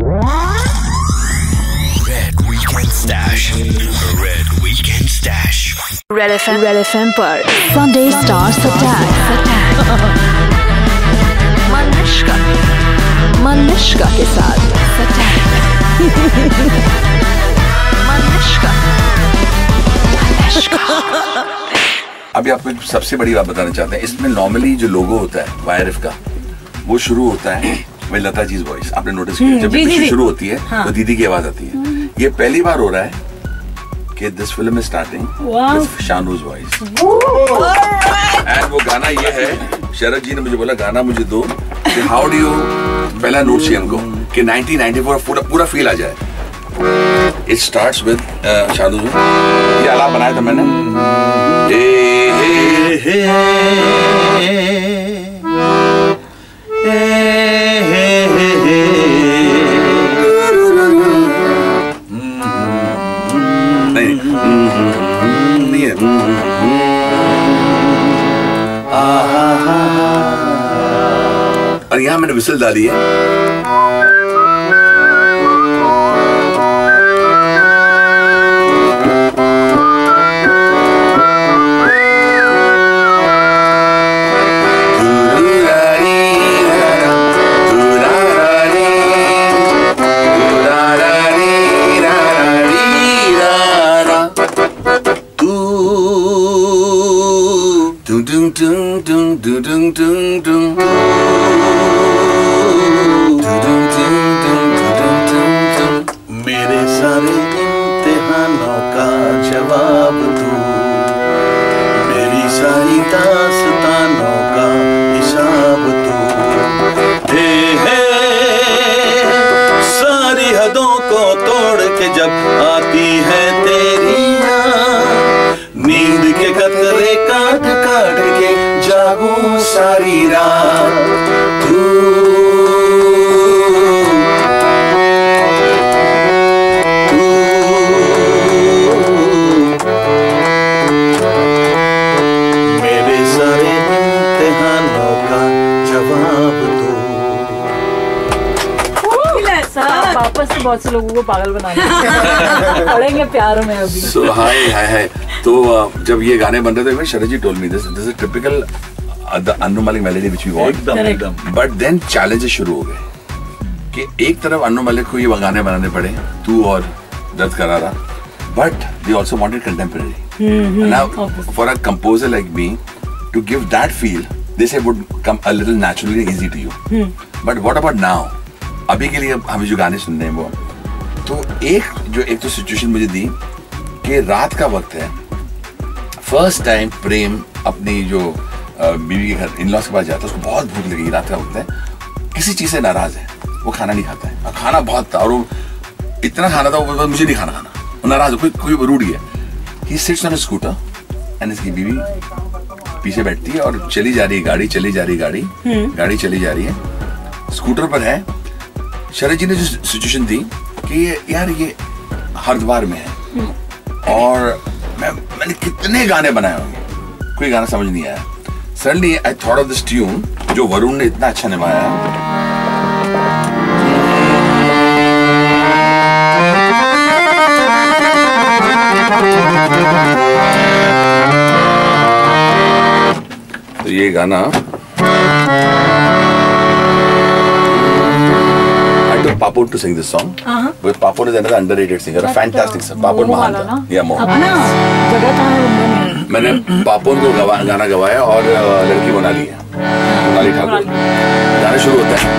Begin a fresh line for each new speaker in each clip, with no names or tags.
Red Weekend Stash. Red Weekend Stash.
Red F red F पर Sunday stars attack मनुष्का मनुष्का के साथ मनुष्का
अभी आपको सबसे बड़ी बात बताना चाहते हैं इसमें नॉर्मली जो लोगो होता है वायरफ का वो शुरू होता है वही लता जी वॉइस आपने नोटिस किया जब पिक्चर शुरू होती है
हाँ।
तो दीदी की आवाज़ आती है ये पहली बार हो रहा है कि this film is starting Sanu's voice and वो गाना ये है शरद जी ने मुझे बोला गाना मुझे दो कि हाउ डू यू पहला नोट चाहिए हमको कि 1994 पूरा पूरा फील आ जाए इट स्टार्ट्स विद शानूज ये आलाप बनाया था मैंने ए, हे, नहीं नहीं है और यहाँ मैंने विसल डाली है
जागू सारी रात तू। मेरे सारे इम्तिहानों का जवाब दो।
वापस से बहुत से लोगों को पागल बना दिया पड़ेंगे प्यार में अभी।
So हाय हाय हाय। तो जब ये गाने बन रहे थे Sharad ji told me this. This is typical want
एकदम
शुरू हो गए कि एक तरफ़ अन्नू मलिक को ये गाने बनाने पड़े तू और दर्द करारा। But they also wanted contemporary for a composer like me to give that feel this would come a little naturally easy to you but what about now अभी के लिए हमें जो गाने सुनने हैं वो। तो एक जो एक तो सिचुएशन मुझे दी कि रात का वक्त है। फ़र्स्ट टाइम प्रेम अपनी जो बीवी के घर इन लॉस के पास जाता है उसको बहुत भूख लगी रात का वक्त है। किसी चीज़ से नाराज़ है वो खाना नहीं खाता है। और खाना बहुत था और वो इतना खाना था वो मुझे नहीं खाना खाना। वो नाराज़ कोई कोई रूढ़ी है। He sits on scooter and इसकी बीवी पीछे बैठती है और चली जा रही है गाड़ी चली जा रही है गाड़ी। गाड़ी चली जा रही है। स्कूटर पर है। शरद जी ने जो सिचुएशन दी कि यार ये हरिद्वार में है। और मैं मैंने कितने गाने बनाए होंगे। कोई गाना समझ नहीं आया। Suddenly I thought of this tune जो वरुण ने इतना अच्छा निभाया तो ये गाना I to sing this song.
Uh-huh.
Because Papun is another underrated singer, a fantastic singer.
वाला
Mahanta. Yeah, Mohan. मैंने पापोन को गवा, गाना गवाया और लड़की बना ली है। मोनाली ठाकुर। गाना शुरू होता है।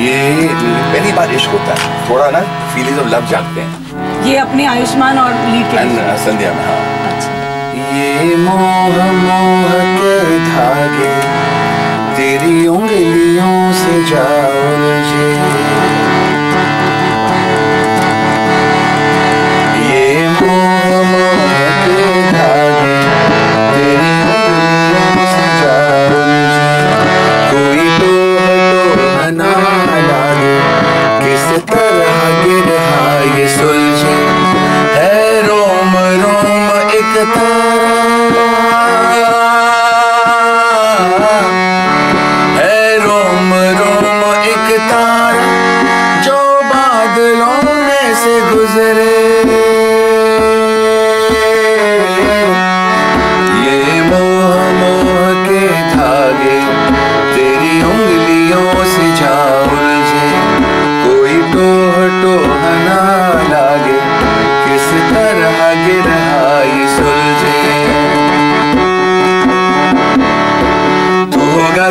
ये पहली बार इश्क होता है। थोड़ा ना फीलिंग्स ऑफ़ लव जागते हैं।
ये अपने आयुष्मान और लीड के
संध्या में हाँ।
अच्छा।
ये मोह मोह के धागे तेरी उंगलियों से जा उलझे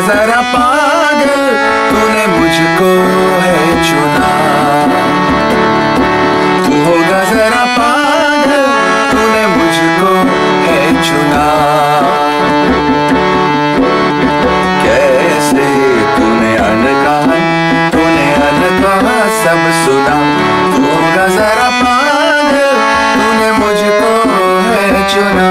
जरा पागल, तूने मुझको है चुना। तू होगा जरा पागल, तूने मुझको है चुना। कैसे तूने अनकहा तूने अनकहा सब सुना। तू होगा जरा पागल, तूने मुझको है चुना।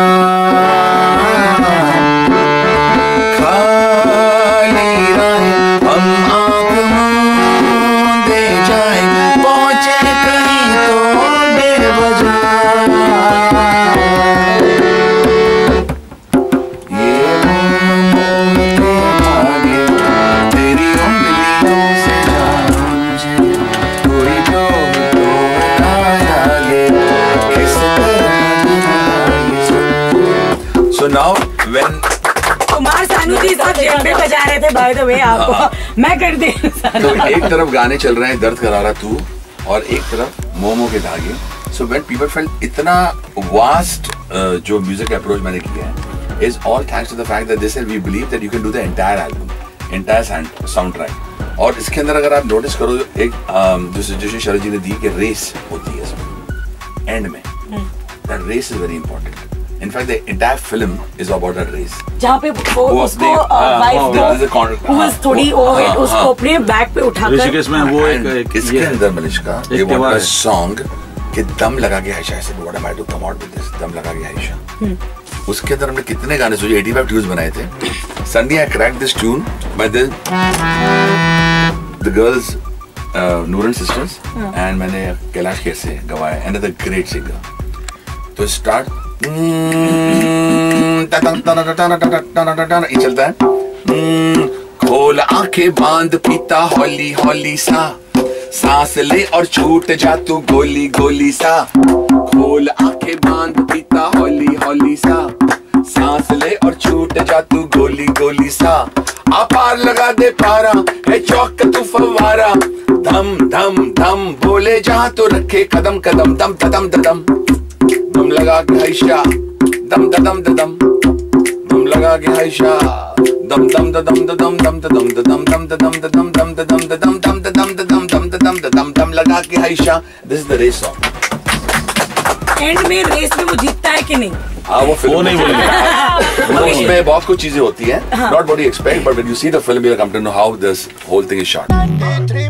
कुमार सानू जी सब बजा रहे थे बाय द वे आपको। मैं कर दे
तो एक तरफ़ गाने चल रहे हैं दर्द करारा तू और एक तरफ़ मोमो के धागे। सो व्हेन पीपल फेल्ट इतना वास्ट जो म्यूज़िक अप्रोच मैंने किया है is all thanks to the fact that this we believe that you can do the entire album entire sound track और इसके अंदर अगर आप नोटिस करो एक um, जो सजेशन शरद जी ने दी कि रेस होती है इसमें एंड में। That race is very important in fact the entire film is about that race
जहाँ पे वो
वो
उसको वाइफ
हाँ,
को
this is a con-
who was
हाँ,
थोड़ी
वो-
ओवरवेट
हाँ,
उसको
हाँ।
अपने बैक पे उठाकर
ऋषिकेश में वो एक,
इसके अंदर मलिश्का
एक त्योहार
want a song कि दम लगा के आयशा ऐसे what am I to come out with this दम लगा के आयशा. उसके अंदर हमने कितने गाने सोचे 85 ट्यून्स बनाए थे। Suddenly I crack this tune by the the girls Nooran sisters and मैंने कैलाश खेर से गवाया एंड द ग्रेट सिंगर तो स्टार्ट ये चलता है हम्म, खोल आँखें बाँध पीता हौली हौली सा सांस ले और छूट जा तू गोली गोली सा खोल आँखें बाँध पीता हौली हौली सा सांस ले और छूट जा तू गोली गोली सा आ पार लगा दे पारा है चौक तू फवारा धम धम धम बोले जहाँ तो रखे कदम कदम दम ददम ददम दम लगा के हैशा दम ददम ददम दम लगा के हैशा दम दम ददम ददम दम ददम ददम दम ददम ददम दम ददम ददम दम ददम ददम दम ददम ददम दम लगा के हैशा this is the race song
and में रेस में वो जीतता है कि नहीं
हाँ वो फ़िल्म
वो नहीं बोलेंगे
मतलब उसमें बहुत कुछ चीज़ें होती हैं not what you expect but when you see the film you come to know how this whole thing is shot